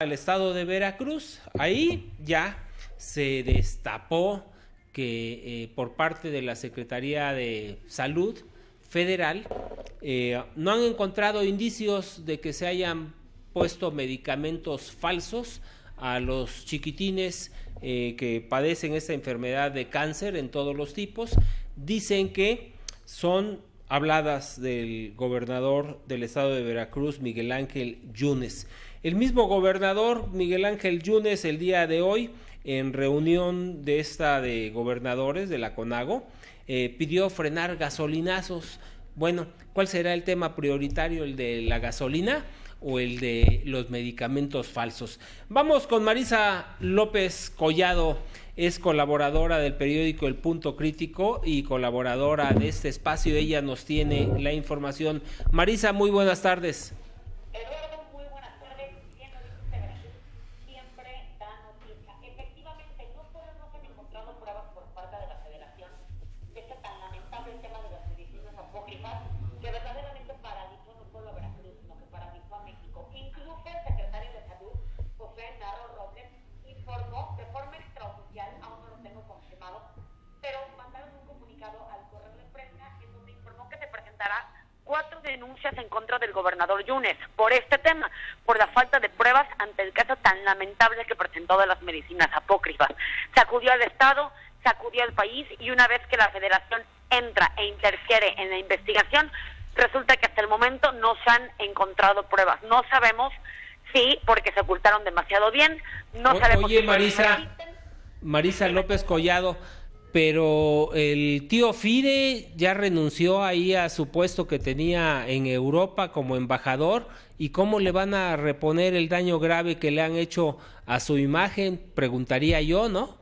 el estado de Veracruz. Ahí ya se destapó que eh, por parte de la Secretaría de Salud Federal eh, no han encontrado indicios de que se hayan puesto medicamentos falsos a los chiquitines eh, que padecen esta enfermedad de cáncer en todos los tipos. Dicen que son habladas del gobernador del estado de Veracruz, Miguel Ángel Yunes. El mismo gobernador, Miguel Ángel Yunes, el día de hoy, en reunión de esta de gobernadores de la CONAGO, eh, pidió frenar gasolinazos. Bueno, ¿cuál será el tema prioritario? ¿El de la gasolina? o el de los medicamentos falsos. Vamos con Marisa López Collado, es colaboradora del periódico El Punto Crítico y colaboradora de este espacio. Ella nos tiene la información. Marisa, muy buenas tardes. Denuncias en contra del gobernador Yunes por este tema, por la falta de pruebas ante el caso tan lamentable que presentó de las medicinas apócrifas. Sacudió al Estado, sacudió al país y una vez que la federación entra e interfiere en la investigación, resulta que hasta el momento no se han encontrado pruebas. No sabemos si porque se ocultaron demasiado bien, no sabemos Oye, Marisa, Marisa López Collado, pero el tío Fide ya renunció ahí a su puesto que tenía en Europa como embajador y cómo le van a reponer el daño grave que le han hecho a su imagen, preguntaría yo, ¿no?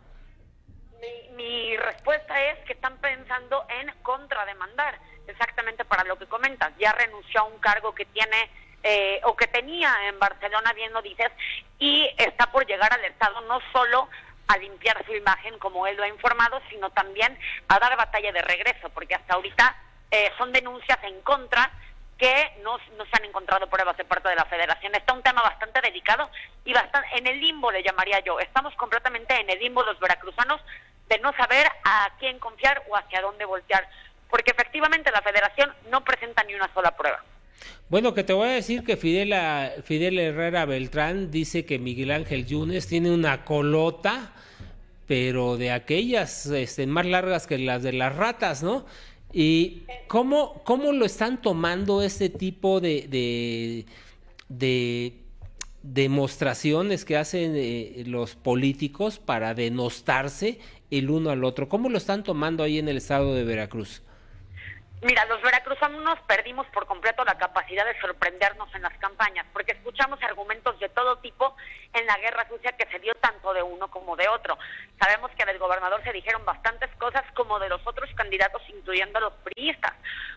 Mi, respuesta es que están pensando en contrademandar, exactamente para lo que comentas, ya renunció a un cargo que tiene eh, o que tenía en Barcelona, bien lo dices, y está por llegar al Estado no solo a limpiar su imagen, como él lo ha informado, sino también a dar batalla de regreso, porque hasta ahorita eh, son denuncias en contra que no, no, se han encontrado pruebas de parte de la federación. Está un tema bastante delicado y bastante en el limbo, le llamaría yo. Estamos completamente en el limbo los veracruzanos de no saber a quién confiar o hacia dónde voltear, porque efectivamente la federación no presenta ni una sola prueba. Bueno, que te voy a decir que Fidel, Fidel Herrera Beltrán dice que Miguel Ángel Yunes tiene una colota, pero de aquellas este, más largas que las de las ratas, ¿no? ¿Y cómo, cómo lo están tomando este tipo de, de, de demostraciones que hacen eh, los políticos para denostarse el uno al otro? ¿Cómo lo están tomando ahí en el estado de Veracruz? Mira, los veracruzanos perdimos por completo la capacidad de sorprendernos en las campañas, porque escuchamos argumentos de todo tipo en la guerra sucia que se dio tanto de uno como de otro. Sabemos que del gobernador se dijeron bastantes cosas como de los otros candidatos, incluyendo a los priistas,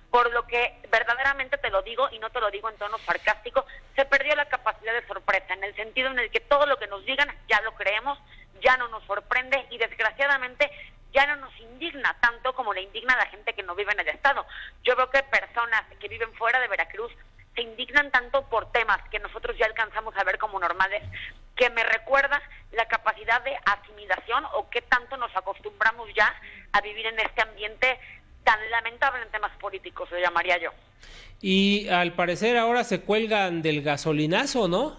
por lo que verdaderamente te lo digo y no te lo digo en tono sarcástico, se perdió la capacidad de sorpresa, en el sentido en el que todo lo que nos digan ya lo creemos, ya no nos sorprende y desgraciadamente ya no nos indigna tanto como le indigna a la gente que no vive en el Estado. Yo veo que personas que viven fuera de Veracruz tanto por temas que nosotros ya alcanzamos a ver como normales, que me recuerda la capacidad de asimilación o qué tanto nos acostumbramos ya a vivir en este ambiente tan lamentable en temas políticos, lo llamaría yo. Y al parecer ahora se cuelgan del gasolinazo, ¿no?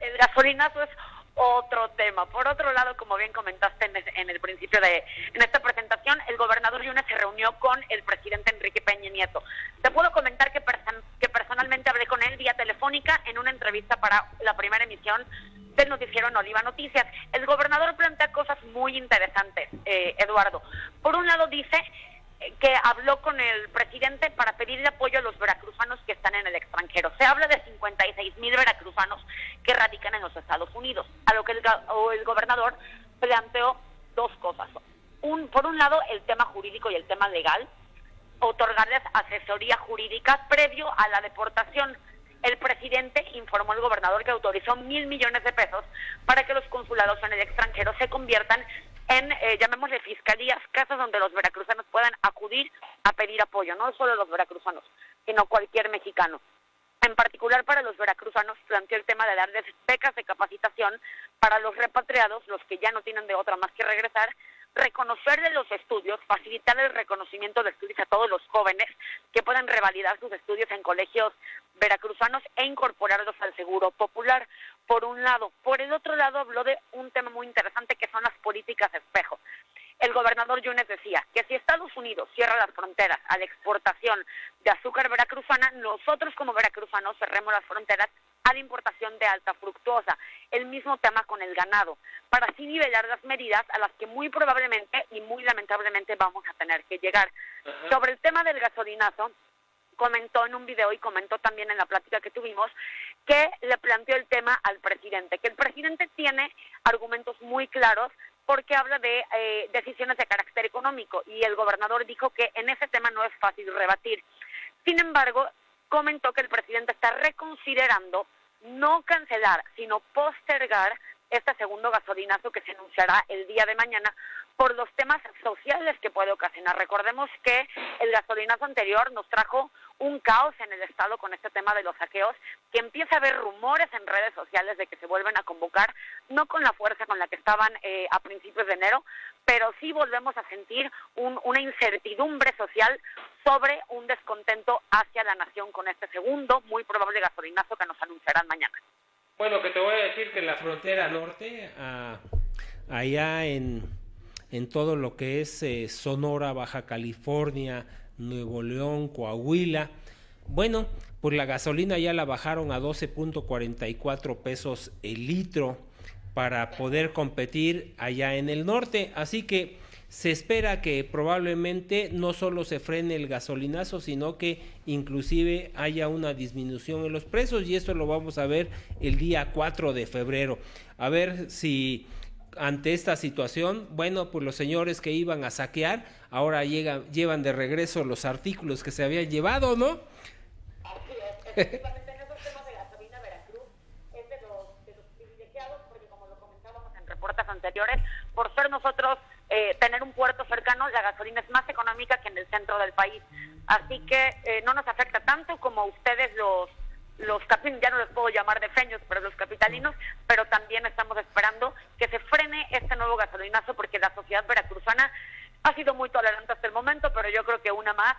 El gasolinazo es otro tema. Por otro lado, como bien comentaste en, el principio de en esta presentación, el gobernador Yunes se reunió con el presidente Enrique Peña Nieto. Te puedo comentar que, que personalmente hablé telefónica en una entrevista para la primera emisión del noticiero en Oliva Noticias. El gobernador plantea cosas muy interesantes, eh, Eduardo. Por un lado dice que habló con el presidente para pedirle apoyo a los veracruzanos que están en el extranjero. Se habla de 56 mil veracruzanos que radican en los Estados Unidos, a lo que el, el gobernador planteó dos cosas. Un, por un lado, el tema jurídico y el tema legal, otorgarles asesoría jurídica previo a la deportación. El presidente informó al gobernador que autorizó mil millones de pesos para que los consulados en el extranjero se conviertan en, eh, llamémosle, fiscalías, casas donde los veracruzanos puedan acudir a pedir apoyo, no solo los veracruzanos, sino cualquier mexicano. En particular para los veracruzanos planteó el tema de darles becas de capacitación para los repatriados, los que ya no tienen de otra más que regresar, reconocerle los estudios, facilitar el reconocimiento de estudios a todos los jóvenes que puedan revalidar sus estudios en colegios veracruzanos e incorporarlos al seguro popular, por un lado. Por el otro lado, habló de un tema muy interesante que son las políticas de espejo. El gobernador Yunes decía que si Estados Unidos cierra las fronteras a la exportación de azúcar veracruzana, nosotros como veracruzanos cerremos las fronteras a la importación de alta fructuosa. El mismo tema con el ganado, para así nivelar las medidas a las que muy probablemente y muy lamentablemente vamos a tener que llegar. Sobre el tema del gasolinazo, comentó en un video y comentó también en la plática que tuvimos que le planteó el tema al presidente, que el presidente tiene argumentos muy claros porque habla de eh, decisiones de carácter económico y el gobernador dijo que en ese tema no es fácil rebatir. Sin embargo, comentó que el presidente está reconsiderando no cancelar, sino postergar este segundo gasolinazo que se anunciará el día de mañana por los temas sociales que puede ocasionar. Recordemos que el gasolinazo anterior nos trajo un caos en el Estado con este tema de los saqueos, que empieza a haber rumores en redes sociales de que se vuelven a convocar, no con la fuerza con la que estaban eh, a principios de enero, pero sí volvemos a sentir una incertidumbre social sobre un descontento nación con este segundo, muy probable gasolinazo que nos anunciarán mañana. Bueno, que te voy a decir que en la frontera norte, allá en, en, todo lo que es eh, Sonora, Baja California, Nuevo León, Coahuila. Bueno, pues la gasolina ya la bajaron a 12.44 pesos el litro para poder competir allá en el norte. Así que se espera que probablemente no solo se frene el gasolinazo, sino que inclusive haya una disminución en los precios y esto lo vamos a ver el día 4 de febrero. A ver si ante esta situación, bueno, pues los señores que iban a saquear ahora llegan, llevan de regreso los artículos que se habían llevado, ¿no? Así es, efectivamente en esos temas de gasolina Veracruz es de los, de los privilegiados porque como lo comentábamos en reportes anteriores, por ser nosotros eh, tener un puerto cercano, la gasolina es más económica que en el centro del país. Así que eh, no nos afecta tanto como ustedes los los ya no les puedo llamar de feños, pero los capitalinos, pero también estamos esperando que se frene este nuevo gasolinazo porque la sociedad veracruzana ha sido muy tolerante hasta el momento, pero yo creo que una más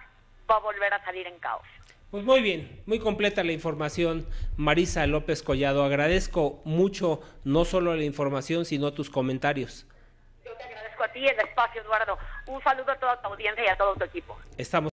va a volver a salir en caos. Pues muy bien, muy completa la información, Marisa López Collado. Agradezco mucho no solo la información, sino tus comentarios. Agradezco a ti el espacio, Eduardo. Un saludo a toda tu audiencia y a todo tu equipo. Estamos